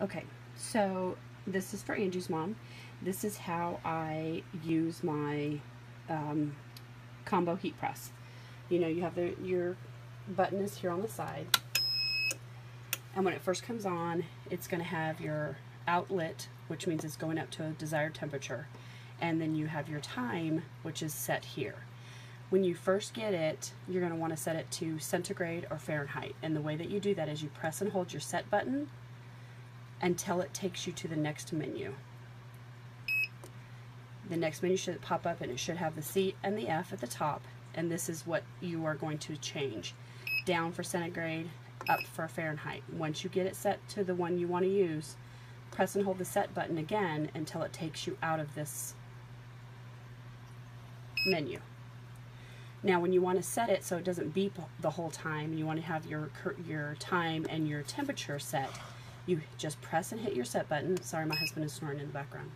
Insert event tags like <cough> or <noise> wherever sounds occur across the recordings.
Okay, so this is for Angie's mom. This is how I use my um, combo heat press. You know, you have the, your button is here on the side. And when it first comes on, it's going to have your outlet, which means it's going up to a desired temperature. And then you have your time, which is set here. When you first get it, you're going to want to set it to centigrade or Fahrenheit. And the way that you do that is you press and hold your set button until it takes you to the next menu. The next menu should pop up and it should have the C and the F at the top and this is what you are going to change. Down for centigrade, up for Fahrenheit. Once you get it set to the one you want to use, press and hold the set button again until it takes you out of this menu. Now when you want to set it so it doesn't beep the whole time, and you want to have your, your time and your temperature set, you just press and hit your set button. Sorry, my husband is snoring in the background.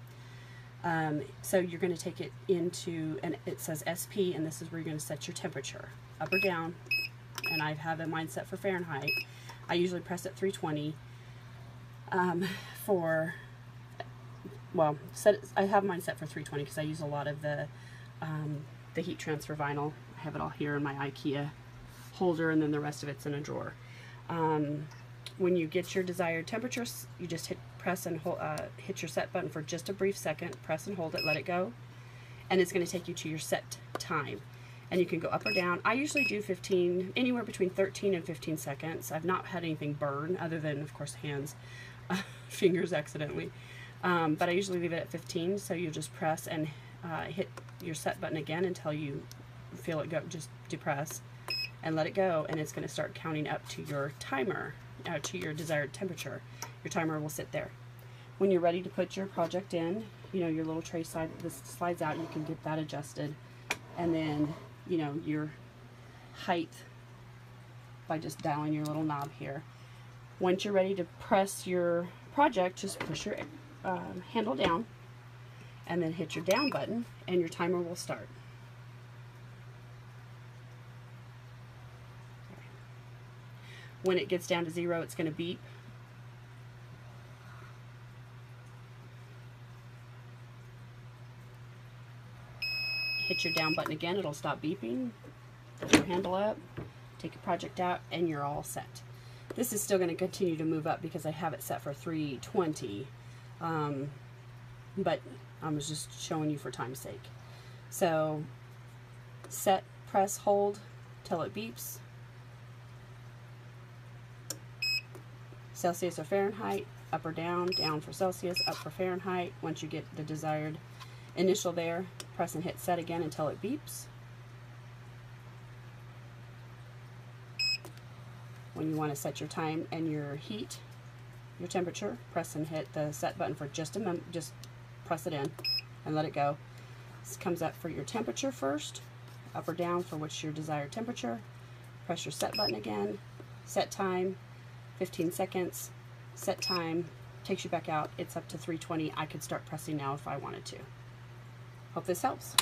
Um, so you're going to take it into, and it says SP, and this is where you're going to set your temperature, up or down. And I have a mine set for Fahrenheit. I usually press at 320 um, for, well, set, I have mine set for 320 because I use a lot of the, um, the heat transfer vinyl. I have it all here in my IKEA holder, and then the rest of it's in a drawer. When you get your desired temperature, you just hit press and hold, uh, hit your set button for just a brief second, press and hold it, let it go, and it's going to take you to your set time. And you can go up or down. I usually do 15, anywhere between 13 and 15 seconds. I've not had anything burn, other than, of course, hands, uh, <laughs> fingers accidentally. Um, but I usually leave it at 15, so you just press and uh, hit your set button again until you feel it go, just depress and let it go, and it's going to start counting up to your timer uh, to your desired temperature. Your timer will sit there. When you're ready to put your project in, you know, your little tray slide, this slides out, you can get that adjusted. And then, you know, your height by just dialing your little knob here. Once you're ready to press your project, just push your um, handle down and then hit your down button and your timer will start. When it gets down to zero, it's going to beep. Hit your down button again, it'll stop beeping. Put your handle up, take your project out, and you're all set. This is still going to continue to move up because I have it set for 320. Um, but I was just showing you for time's sake. So set, press, hold till it beeps. Celsius or Fahrenheit, up or down, down for Celsius, up for Fahrenheit. Once you get the desired initial there, press and hit set again until it beeps. When you want to set your time and your heat, your temperature, press and hit the set button for just a moment, just press it in and let it go. This comes up for your temperature first, up or down for which your desired temperature. Press your set button again, set time, 15 seconds, set time, takes you back out. It's up to 320. I could start pressing now if I wanted to. Hope this helps.